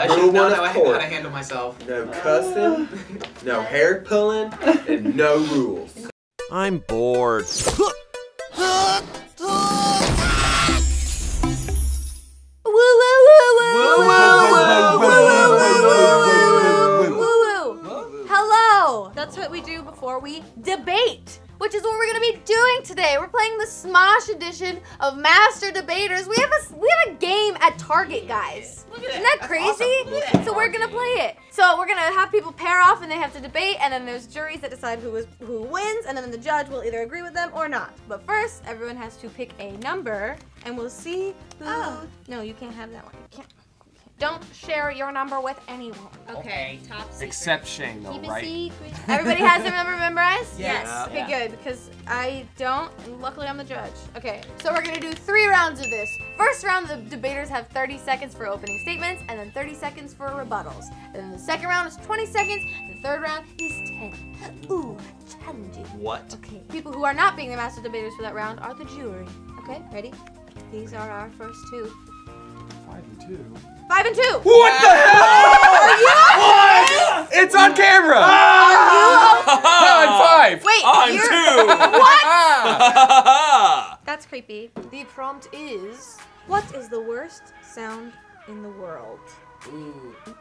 I should not know how to handle myself. No cussing, no hair pulling, and no rules. I'm bored. Hello! That's what we do before we debate which is what we're gonna be doing today. We're playing the Smosh edition of Master Debaters. We have a we have a game at Target, guys. Isn't that crazy? So we're gonna play it. So we're gonna have people pair off and they have to debate, and then there's juries that decide who is who wins, and then the judge will either agree with them or not. But first, everyone has to pick a number, and we'll see who. No, you can't have that one. You can't. Don't share your number with anyone. Okay, top secret. Except Shayne, though, Keep a right? secret. Everybody has their number memorized? Yes. Okay, good, because I don't, and luckily I'm the judge. Okay, so we're gonna do three rounds of this. First round, the debaters have 30 seconds for opening statements, and then 30 seconds for rebuttals. And then the second round is 20 seconds, and the third round is 10. Ooh, challenging. What? Okay, people who are not being the master debaters for that round are the jury. Okay, ready? These are our first two. Five and two. Five and two! What the hell? What? It's on camera. Ah! I'm five. Wait, I'm you're- two. What? That's creepy. The prompt is What is the worst sound in the world?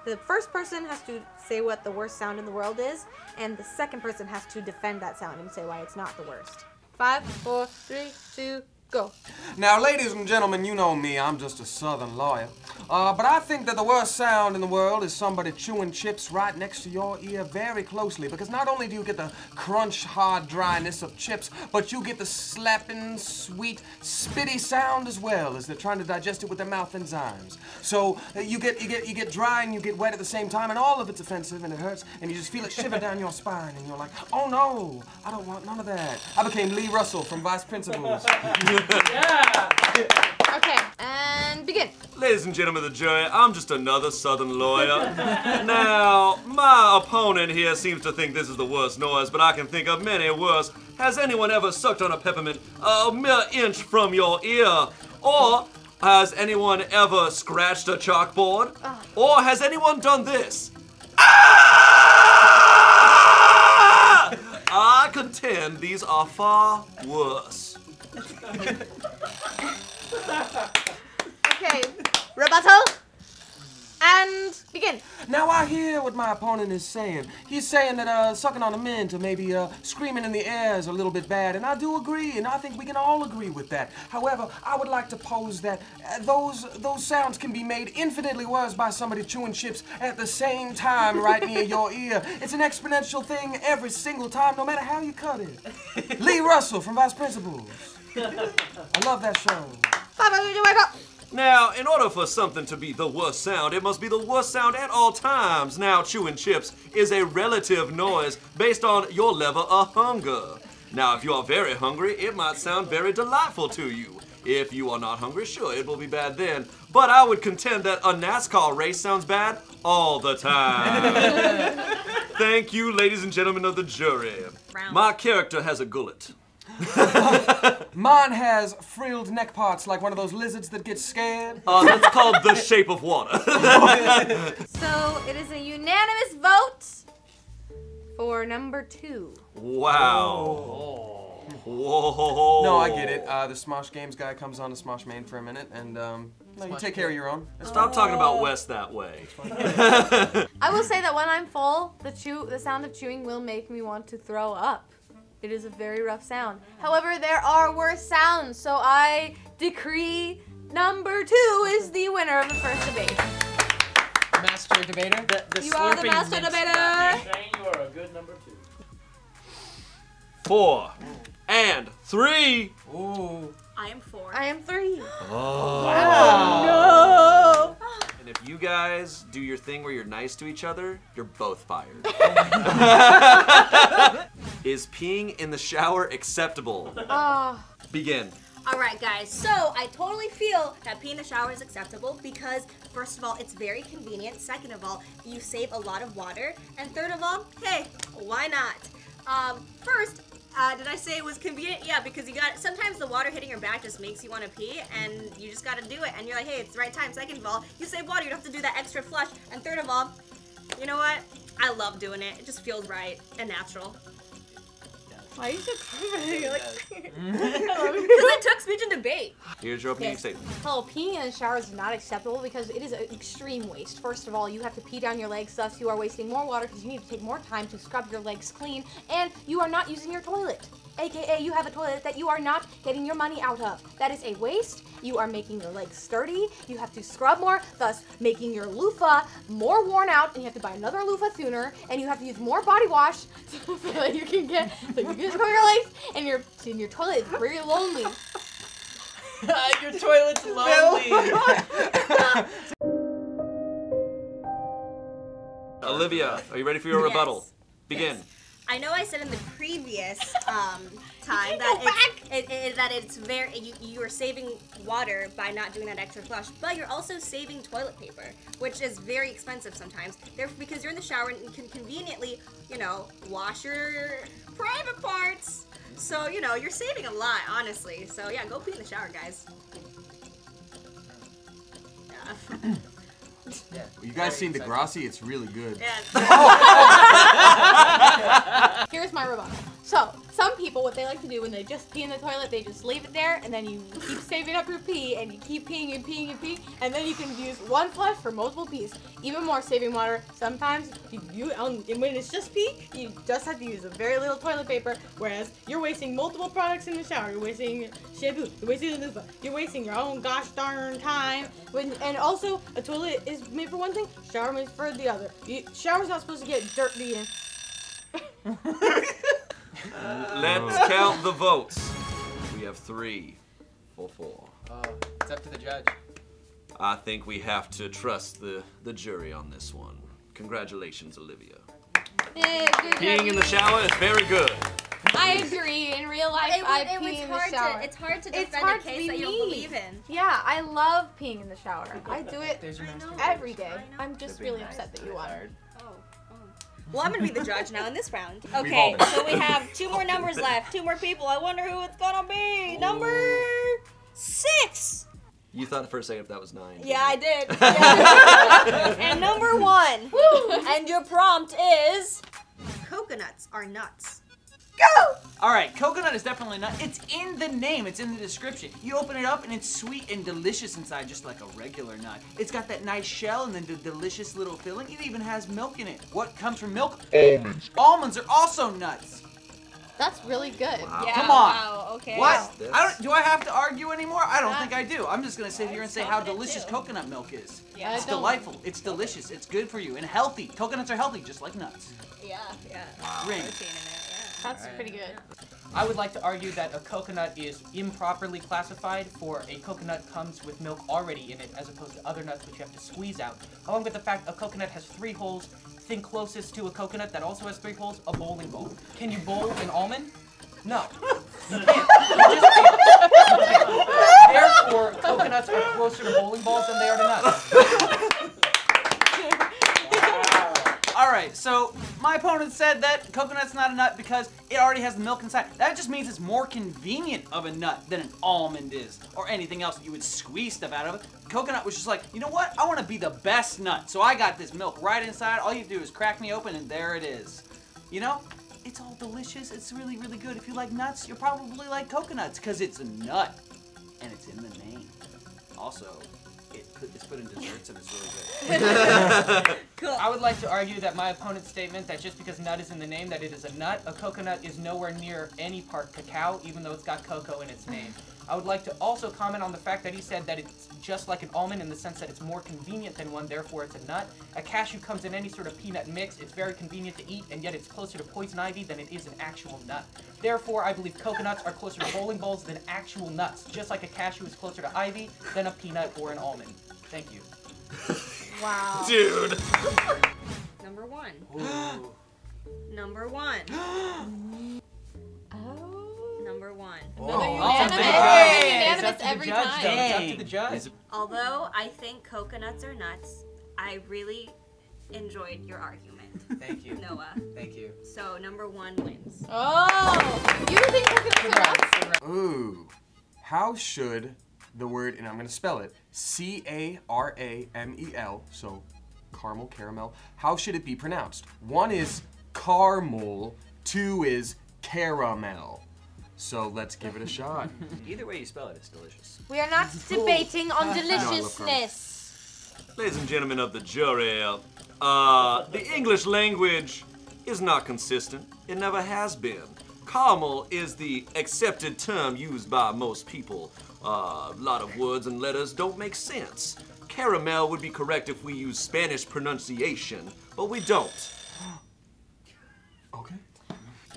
The first person has to say what the worst sound in the world is, and the second person has to defend that sound and say why it's not the worst. Five, four, three, two, go. Now, ladies and gentlemen, you know me. I'm just a southern lawyer. Uh, but I think that the worst sound in the world is somebody chewing chips right next to your ear very closely. Because not only do you get the crunch, hard dryness of chips, but you get the slapping, sweet, spitty sound as well as they're trying to digest it with their mouth enzymes. So uh, you get you get you get dry and you get wet at the same time, and all of it's offensive and it hurts, and you just feel it shiver down your spine, and you're like, oh no, I don't want none of that. I became Lee Russell from Vice Principals. Okay, and begin. Ladies and gentlemen of the jury, I'm just another southern lawyer. now, my opponent here seems to think this is the worst noise, but I can think of many worse. Has anyone ever sucked on a peppermint a mere inch from your ear? Or has anyone ever scratched a chalkboard? Or has anyone done this? Ah! I contend these are far worse. Okay, rebuttal. And begin. Now I hear what my opponent is saying. He's saying that uh, sucking on a mint or maybe uh, screaming in the air is a little bit bad, and I do agree, and I think we can all agree with that. However, I would like to pose that uh, those those sounds can be made infinitely worse by somebody chewing chips at the same time right near your ear. It's an exponential thing every single time, no matter how you cut it. Lee Russell from Vice Principals. I love that show. Five, four, three, two, one, go. Now, in order for something to be the worst sound, it must be the worst sound at all times. Now, chewing chips is a relative noise based on your level of hunger. Now, if you are very hungry, it might sound very delightful to you. If you are not hungry, sure, it will be bad then. But I would contend that a NASCAR race sounds bad all the time. Thank you, ladies and gentlemen of the jury. Round. My character has a gullet. Mine has frilled neck parts like one of those lizards that get scared. Uh, that's called the shape of water. So it is a unanimous vote for number two. Wow. Whoa. No, I get it. Uh, the Smosh Games guy comes on to Smosh Main for a minute, and um, no, you take care of your own. It's Stop talking about Wes that way. I will say that when I'm full, the chew, the sound of chewing will make me want to throw up. It is a very rough sound. However, there are worse sounds, so I decree number two is the winner of the first debate. Master debater. The, the You are the master debater. Shayne, you are a good number two. Four and three. Ooh. I am four. I am three. Oh. No! Oh. And if you guys do your thing where you're nice to each other, you're both fired. Is peeing in the shower acceptable? Oh, Begin. All right, guys. So I totally feel that peeing in the shower is acceptable because, first of all, it's very convenient. Second of all, you save a lot of water. And third of all, hey, why not? Um, first, Uh, did I say it was convenient? Yeah, because you got sometimes the water hitting your back just makes you want to pee, and you just gotta do it. And you're like, hey, it's the right time. Second of all, you save water. You don't have to do that extra flush. And third of all, you know what? I love doing it. It just feels right and natural. Why are you so confident? You're like, Because it took speech and debate. Here's your opening Yes. statement. Hello, peeing in the shower is not acceptable because it is an extreme waste. First of all, you have to pee down your legs, thus you are wasting more water because you need to take more time to scrub your legs clean, and you are not using your toilet. AKA, you have a toilet that you are not getting your money out of. That is a waste. You are making your legs sturdy. You have to scrub more, thus making your loofah more worn out, and you have to buy another loofah sooner, and you have to use more body wash so that you can get so you can scrub your legs, and your and your toilet is very lonely. Your toilet's lonely. Olivia, are you ready for your Yes. rebuttal? Begin. Yes. I know I said in the previous um, time that it's, it, it, that it's very you, you are saving water by not doing that extra flush, but you're also saving toilet paper, which is very expensive sometimes. Therefore, because you're in the shower and you can conveniently, you know, wash your private parts. So you know you're saving a lot, honestly. So yeah, go pee in the shower, guys. Yeah. You guys seen Degrassi? It's really good. yeah. Oh. Here's my rebuttal. So, some people, what they like to do when they just pee in the toilet, they just leave it there, and then you keep saving up your pee, and you keep peeing and peeing and peeing, and then you can use one flush for multiple pees. Even more saving water. Sometimes, you, you um, when it's just pee, you just have to use a very little toilet paper, whereas you're wasting multiple products in the shower. You're wasting shampoo, you're wasting the loofah, you're wasting your own gosh darn time. When, and also, a toilet is made for one thing, shower made for the other. You, shower's not supposed to get dirty and Uh, Let's count the votes. We have three for four. Oh, it's up to the judge. I think we have to trust the, the jury on this one. Congratulations, Olivia. Yeah, good Peeing in the shower is very good. I agree. In real life, It, I it pee was in the shower. to it's hard to It's defend hard a case that you don't believe in. yeah, I love peeing in the shower. I do it I every day. I know. I'm just really upset that you won. Well, I'm gonna be the judge now in this round. Okay, so we have two more numbers left. Two more people. I wonder who it's gonna be. Number six. You thought for a second if that was nine. Yeah, I did. Yeah. and number one. And your prompt is coconuts are nuts. All right, coconut is definitely not. It's in the name. It's in the description. You open it up and it's sweet and delicious inside, just like a regular nut. It's got that nice shell and then the delicious little filling. It even has milk in it. What comes from milk? Almonds. Almonds are also nuts. That's really good. Yeah, Come on. Wow, okay. What? I don't. Do I have to argue anymore? I don't Yeah. think I do. I'm just gonna sit here and say how delicious too. coconut milk is. Yeah, It's I don't- delightful. It's delicious. It's good for you and healthy. Coconuts are healthy, just like nuts. Yeah, yeah. Ring. Protein in there, That's pretty good. I would like to argue that a coconut is improperly classified, for a coconut comes with milk already in it, as opposed to other nuts which you have to squeeze out. Along with the fact a coconut has three holes, think closest to a coconut that also has three holes, a bowling ball. Can you bowl an almond? No. You can't. You just can't. Therefore, coconuts are closer to bowling balls than they are to nuts. All right, so my opponent said that coconut's not a nut because it already has the milk inside. That just means it's more convenient of a nut than an almond is, or anything else that you would squeeze stuff out of. Coconut was just like, you know what? I want to be the best nut, so I got this milk right inside. All you do is crack me open, and there it is. You know, it's all delicious. It's really, really good. If you like nuts, you'll probably like coconuts because it's a nut, and it's in the name. Also, it put, it's put in desserts, and it's really good. Cool. I would like to argue that my opponent's statement that just because nut is in the name, that it is a nut, a coconut is nowhere near any part cacao, even though it's got cocoa in its name. I would like to also comment on the fact that he said that it's just like an almond in the sense that it's more convenient than one, therefore it's a nut. A cashew comes in any sort of peanut mix, it's very convenient to eat, and yet it's closer to poison ivy than it is an actual nut. Therefore, I believe coconuts are closer to bowling balls than actual nuts, just like a cashew is closer to ivy than a peanut or an almond. Thank you. Wow. Dude. Number one. Number one. Number one. Oh, Another Oh, unanimous. big Another round. unanimous It's up to the every judge, time. though. It's up to the judge. Although I think coconuts are nuts, I really enjoyed your argument, Thank you. Noah. Thank you. So number one wins. Oh, you think coconuts are nuts? Ooh. How should the word, and I'm going to spell it C A R A M E L, so caramel, caramel, how should it be pronounced? One is caramel, two is caramel. So let's give it a shot. Either way you spell it, it's delicious. We are not debating on love deliciousness. Ladies and gentlemen of the jury, uh, the English language is not consistent. It never has been. Caramel is the accepted term used by most people. Uh, a lot of words and letters don't make sense. Caramel would be correct if we use Spanish pronunciation, but we don't. Okay.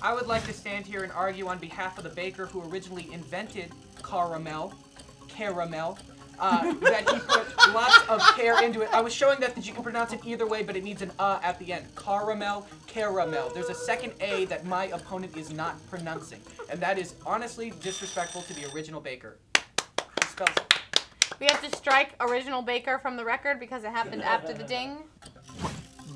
I would like to stand here and argue on behalf of the baker who originally invented caramel, caramel, uh, that he put lots of care into it. I was showing that, that you can pronounce it either way, but it needs an uh at the end. Caramel, caramel. There's a second A that my opponent is not pronouncing, and that is honestly disrespectful to the original baker. He spells it. We have to strike original Baker from the record because it happened after the ding.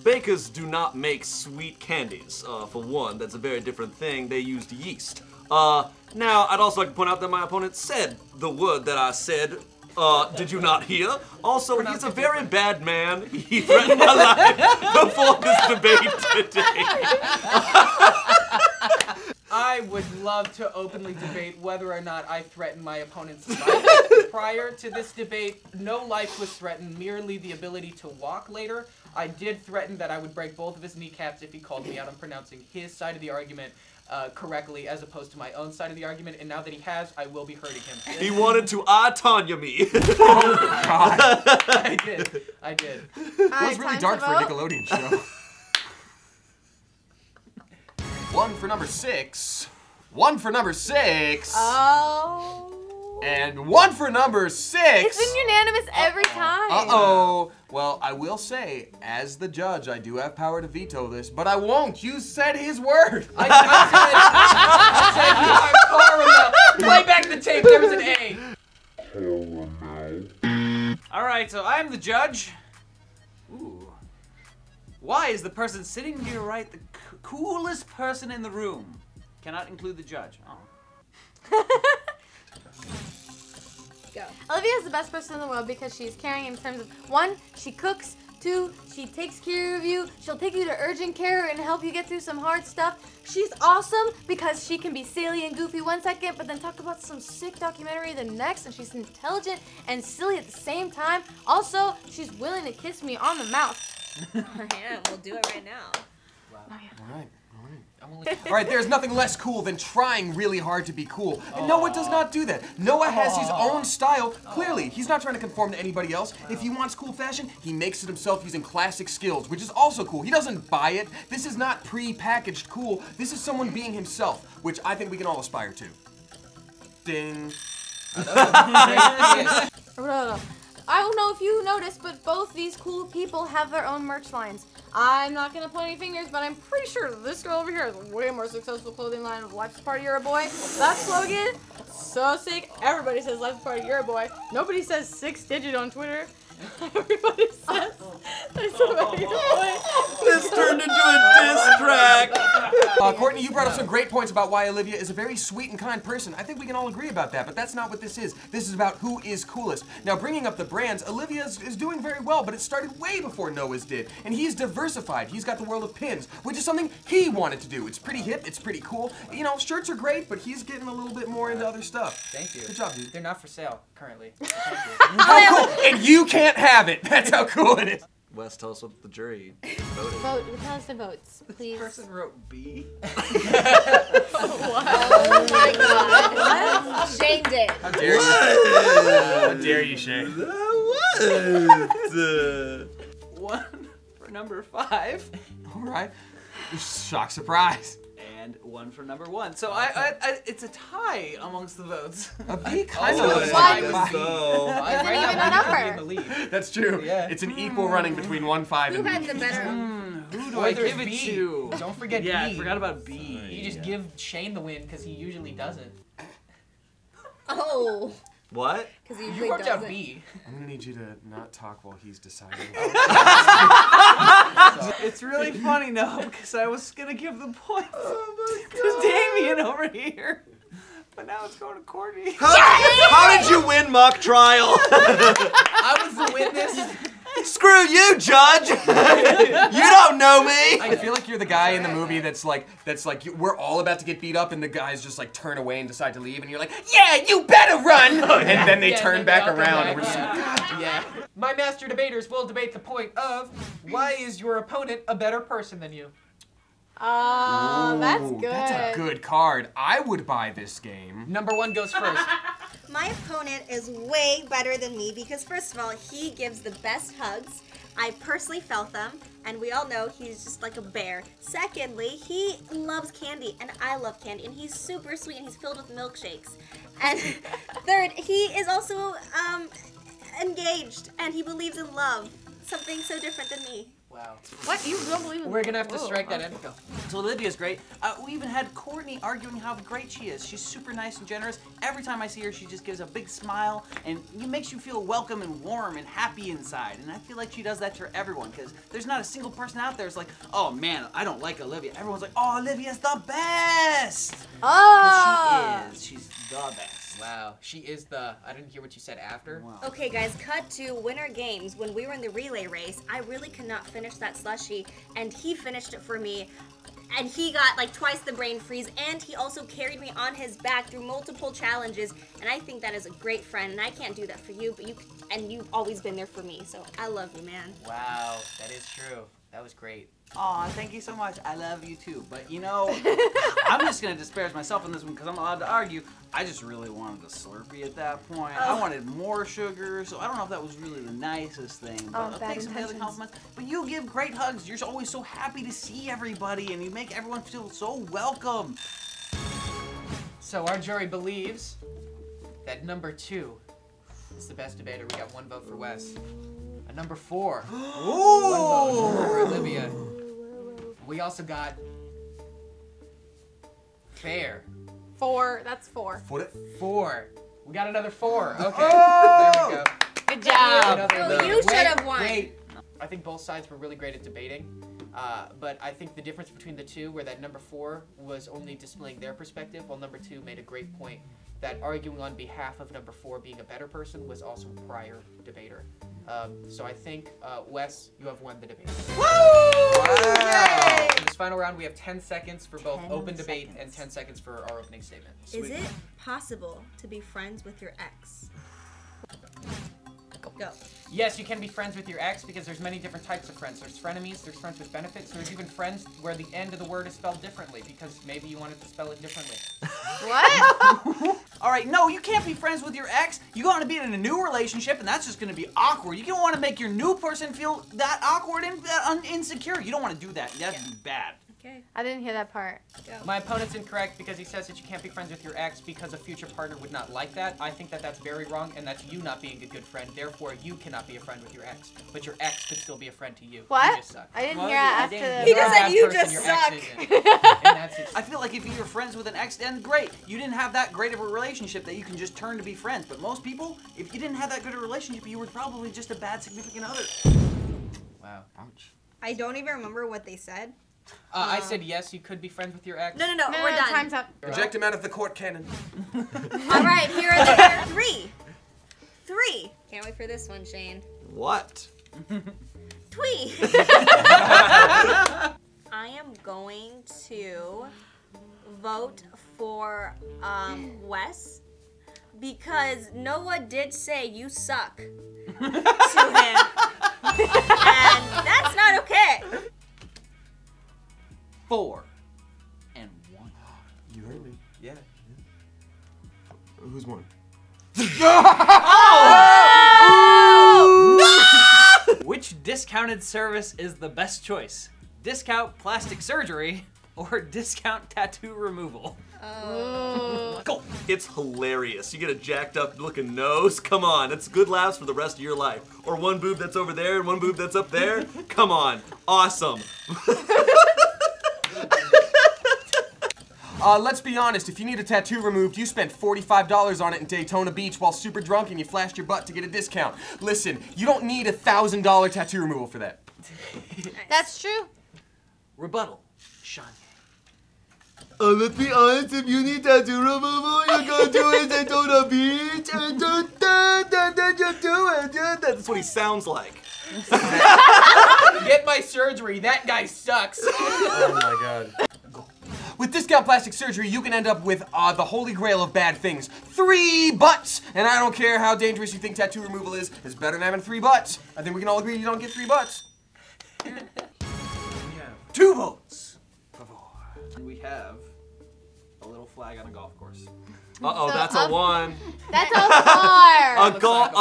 Bakers do not make sweet candies. Uh, for one, that's a very different thing. They used yeast. Uh, now, I'd also like to point out that my opponent said the word that I said. Uh, did you not hear? Also, he's a very bad man. He threatened my life before this debate today. I would love to openly debate whether or not I threatened my opponent's life. Prior to this debate, no life was threatened, merely the ability to walk later. I did threaten that I would break both of his kneecaps if he called me out on pronouncing his side of the argument uh, correctly as opposed to my own side of the argument, and now that he has, I will be hurting him. He wanted to I Tonya me. Oh God! I did. I did. It was really dark for a Nickelodeon show. One for number six. One for number six. Oh. and one for number six. It's been unanimous every time. Uh oh. Well, I will say, as the judge, I do have power to veto this, but I won't. You said his word. I, I said, I said you are caramel. Play back the tape. There was an A. All right, so I'm the judge. Ooh. Why is the person sitting to your right the c- coolest person in the room? Cannot include the judge. Oh. Go. Olivia is the best person in the world because she's caring in terms of one, she cooks, two, she takes care of you, she'll take you to urgent care and help you get through some hard stuff. She's awesome because she can be silly and goofy one second, but then talk about some sick documentary the next, and she's intelligent and silly at the same time. Also, she's willing to kiss me on the mouth. Oh, yeah, we'll do it right now. Oh, All right. I'm All right, there's nothing less cool than trying really hard to be cool. And Noah does not do that. Noah has his own style. Clearly, he's not trying to conform to anybody else. If he wants cool fashion, he makes it himself using classic skills, which is also cool. He doesn't buy it. This is not pre-packaged cool. This is someone being himself, which I think we can all aspire to. Ding. I don't know if you noticed, but both these cool people have their own merch lines. I'm not gonna point any fingers, but I'm pretty sure this girl over here has a way more successful clothing line of Life's Party You're a Boy. That slogan, so sick. Everybody says Life's Party You're a Boy. Nobody says six digit on Twitter. Everybody says there's somebody boy. this turned into a diss track. Uh, Courtney, you brought up some great points about why Olivia is a very sweet and kind person. I think we can all agree about that, but that's not what this is. This is about who is coolest. Now, bringing up the brands, Olivia is, is doing very well, but it started way before Noah's did. And he's diversified. He's got the world of pins, which is something he wanted to do. It's pretty hip, it's pretty cool. You know, shirts are great, but he's getting a little bit more into other stuff. Thank you. Good job, dude. They're not for sale currently. How oh, cool! And you can't have it. That's how cool it is. Wes, tell us what the jury voted. Vote. Tell us the votes, please. Person wrote B. Oh my god. Shayne did. How dare you? How dare you, Shay? One for number five, All right. Shock surprise. And one for number one. So I, I, I it's a tie amongst the votes. A B kind Oh, of. it's Why? fine. So, Isn't even now, a we could be in number. That's true. Yeah. It's an equal running between one five Who and had B. the better? Hmm, who do Boy, I give it B. to? Don't forget yeah, B. I forgot about B. You just give Shayne the win because he usually doesn't. Oh, what? because he You usually worked out doesn't. B. I'm gonna need you to not talk while he's deciding. It's really funny though because I was gonna give the points Oh to Damien over here, but now it's going to Courtney. How, how did you win mock trial? I was the witness. Screw you, Judge. you don't know me. I feel like you're the guy in the movie that's like, that's like, you- we're all about to get beat up, and the guys just like turn away and decide to leave, and you're like, yeah, you better run, and then they Yeah, turn then back they all come around. back, and we're just yeah. yeah. My master debaters will debate the point of why is your opponent a better person than you? Oh, that's good. That's a good card. I would buy this game. Number one goes first. My opponent is way better than me because, first of all, he gives the best hugs. I personally felt them, and we all know he's just like a bear. Secondly, he loves candy, and I love candy, and he's super sweet, and he's filled with milkshakes. And third, he is also um, engaged, and he believes in love. Something so different than me. Wow. What? You don't believe in We're gonna have to Whoa. strike that info. So Olivia's great. Uh, we even had Courtney arguing how great she is. She's super nice and generous. Every time I see her, she just gives a big smile and it makes you feel welcome and warm and happy inside. And I feel like she does that for everyone because there's not a single person out there that's like, oh man, I don't like Olivia. Everyone's like, oh, Olivia's the best. Oh. She is. She's the best. Wow. She is the. I didn't hear what you said after. Wow. Okay, guys, cut to Winter Games. When we were in the relay race, I really could not finish that slushy, and he finished it for me. And he got like twice the brain freeze, and he also carried me on his back through multiple challenges. And I think that is a great friend, and I can't do that for you, but you and you've always been there for me. So I love you, man. Wow. That is true. That was great. Aw, thank you so much. I love you too. But you know, I'm just gonna disparage myself on this one because I'm allowed to argue. I just really wanted a Slurpee at that point. I Oh. wanted more sugar, so I don't know if that was really the nicest thing. But Oh, I'll bad take some of the compliments. But you give great hugs. You're always so happy to see everybody, and you make everyone feel so welcome. So our jury believes that number two is the best debater. We got one vote for Wes. A number four. One vote for Olivia. We also got fair. Four. That's four. Foot it. Four. We got another four. Okay. There we go. Good job. Another Oh, you should have won. Wait. I think both sides were really great at debating. Uh, but I think the difference between the two, where that number four was only displaying their perspective, while number two made a great point that arguing on behalf of number four being a better person was also a prior debater. Um, so I think, uh, Wes, you have won the debate. Wow. In this final round, we have 10 seconds for both 10 open debate and 10 seconds for our opening statement. Is it possible to be friends with your ex? Go. Yes, you can be friends with your ex because there's many different types of friends. There's frenemies, there's friends with benefits, there's even friends where the end of the word is spelled differently because maybe you wanted to spell it differently. What? All right, no, you can't be friends with your ex. You want to be in a new relationship, and that's just going to be awkward. You don't want to make your new person feel that awkward and that un- insecure. You don't want to do that. That'd be bad. Okay. I didn't hear that part. My opponent's incorrect because he says that you can't be friends with your ex because a future partner would not like that. I think that that's very wrong and that's you not being a good friend. Therefore, you cannot be a friend with your ex, but your ex could still be a friend to you. You What? just suck. I didn't Well, hear yeah, I after didn't- the. He You're just said you just suck. and that's. I feel like if you were friends with an ex, then great. You didn't have that great of a relationship that you can just turn to be friends. But most people, if you didn't have that good of a relationship, you were probably just a bad significant other. Wow. Ouch. I don't even remember what they said. Uh, I said yes, you could be friends with your ex. No, no, no, No, we're no, done. time's up. Eject him out of the court cannon. All right, here are the here are three. Three. Can't wait for this one, Shayne. What? Twee. I am going to vote for um, Wes because Noah did say you suck to him, and that's not okay. Four and one. You heard me. Yeah. Who's won? Which discounted service is the best choice? Discount plastic surgery or discount tattoo removal? Oh. Go. It's hilarious. You get a jacked up looking nose. Come on, it's good laughs for the rest of your life. Or one boob that's over there and one boob that's up there. Come on, awesome. Uh, let's be honest, if you need a tattoo removed, you spent $45 on it in Daytona Beach while super drunk and you flashed your butt to get a discount. Listen, you don't need a $1,000 tattoo removal for that. That's true. Rebuttal. Sean. Uh, let's be honest, if you need tattoo removal, you go do it and on the beach and do that, and then you do it. Yeah, That's what he sounds like. Get my surgery. That guy sucks. Oh my god. With discount plastic surgery, you can end up with uh, the holy grail of bad things. Three butts! And I don't care how dangerous you think tattoo removal is, it's better than having three butts. I think we can all agree you don't get three butts. Two votes. Favor. And we have a little flag on a golf course. Uh oh, So that's up- a one. That's a four. A looks go- like a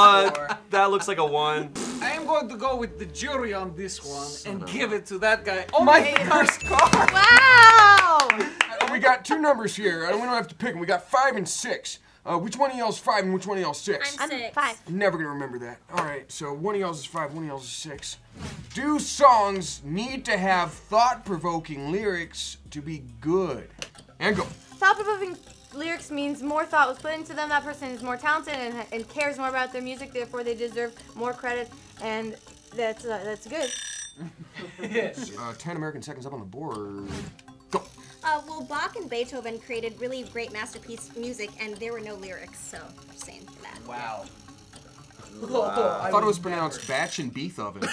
uh, that looks like a one. I am going to go with the jury on this one and of give it to that guy. Oh, my Only eight first car! wow. We got two numbers here, and we don't have to pick them. We got five and six. Uh, which one of y'all is five and which one of y'all's six? I'm I'm six. five. I'm never gonna remember that. All right, so one of y'all is five, one of y'all is six. Do songs need to have thought-provoking lyrics to be good? And go. Thought-provoking lyrics means more thought was put into them. That person is more talented and, and cares more about their music. Therefore, they deserve more credit, and that's uh, that's good. Uh, 10 American seconds up on the board. Go. Uh, well, Bach and Beethoven created really great masterpiece music, and there were no lyrics, so just saying for that. Wow. wow. I thought it was pronounced batch and beef oven.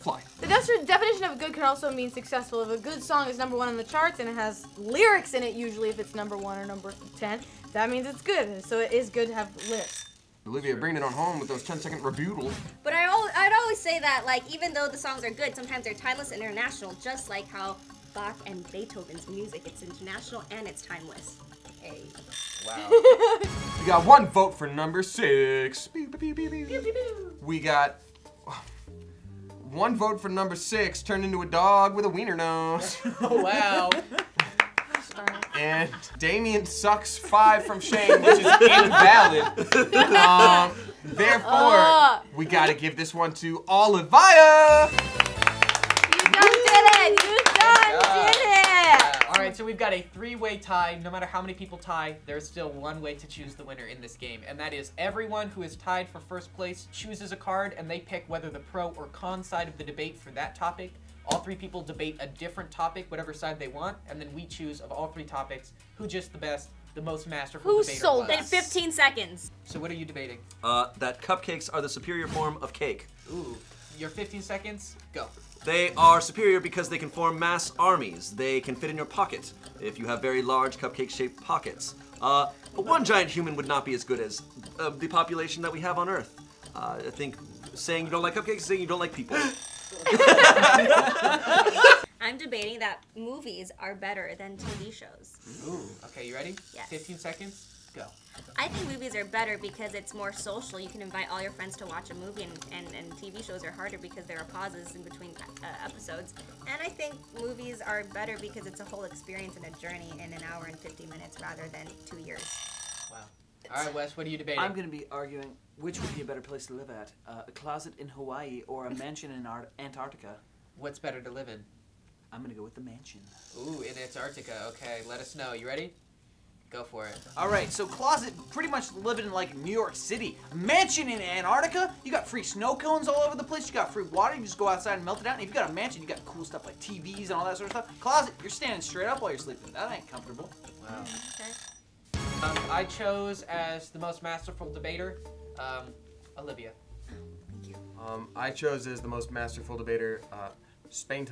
Fly. The definition of good can also mean successful. If a good song is number one on the charts and it has lyrics in it, usually if it's number one or number ten, that means it's good. So it is good to have lyrics. Olivia, bringing it on home with those 10 second rebuttals. But I al- I'd always say that, like, even though the songs are good, sometimes they're timeless and international, just like how Bach and Beethoven's music, it's international and it's timeless. Hey. Wow. We got one vote for number six. Beep, beep, beep, beep, beep. We got one vote for number six, turned into a dog with a wiener nose. Oh, wow. And Damien sucks five from Shayne, which is invalid. Um, therefore, Ah. we gotta give this one to Olivia. Right, so we've got a three-way tie. No matter how many people tie, there's still one way to choose the winner in this game, and that is everyone who is tied for first place chooses a card, and they pick whether the pro or con side of the debate for that topic. All three people debate a different topic, whatever side they want, and then we choose of all three topics who just the best, the most masterful Who debater sold was. In 15 seconds. So what are you debating? Uh, that cupcakes are the superior form of cake. Ooh, your 15 seconds. Go. They are superior because they can form mass armies. They can fit in your pocket if you have very large cupcake-shaped pockets. Uh, but one giant human would not be as good as uh, the population that we have on Earth. Uh, I think saying you don't like cupcakes is saying you don't like people. I'm debating that movies are better than TV shows. Ooh. Okay, you ready? Yes. 15 seconds. Go. I think movies are better because it's more social. You can invite all your friends to watch a movie, and, and, and TV shows are harder because there are pauses in between uh, episodes. And I think movies are better because it's a whole experience and a journey in an hour and 50 minutes rather than two years. Wow. All right, Wes, what are you debating? I'm going to be arguing which would be a better place to live at uh, a closet in Hawaii or a mansion in Ar- Antarctica. What's better to live in? I'm going to go with the mansion. Ooh, in Antarctica. Okay, let us know. You ready? Go for it. All right, so closet, pretty much living in like New York City. Mansion in Antarctica, you got free snow cones all over the place. You got free water. You just go outside and melt it out. And if you got a mansion, you got cool stuff like TVs and all that sort of stuff. Closet, you're standing straight up while you're sleeping. That ain't comfortable. Wow. Okay. Um, I chose as the most masterful debater, um, Olivia. Thank you. Um, I chose as the most masterful debater, uh, Shayne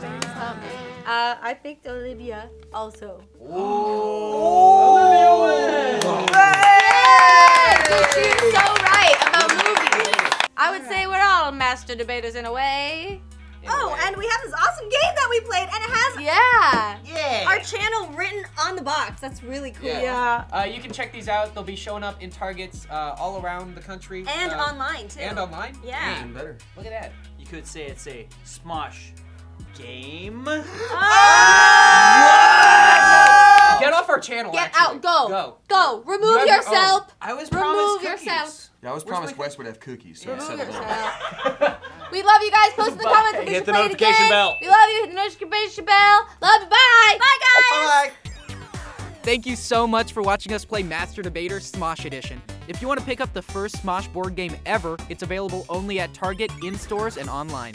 Topp. Um, uh, I picked Olivia also. Olivia! Yay! She's so right about movies. I would say we're all master debaters in a way. In a Oh, way. and we have this awesome game that we played, and it has Yeah. Yeah. our channel written on the box. That's really cool. Yeah. Uh, you can check these out. They'll be showing up in Targets uh, all around the country. And uh, online, too. And online? Yeah. Even better. Look at that. You could say it's a Smosh game. Get off our channel. Get actually. out. Go. Go. Go. You Remove have your yourself. I was Remove promised yourself. cookies. Yeah, I was Where's promised Wes would have cookies, so I Remove yourself. we love you guys. Post in the Bye. comments if we Hit should the play it notification again. bell. We love you. Hit the notification bell. Love you. Bye. Bye, guys. Bye. Thank you so much for watching us play Master Debater Smosh Edition. If you want to pick up the first Smosh board game ever, it's available only at Target, in stores, and online.